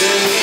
Yeah.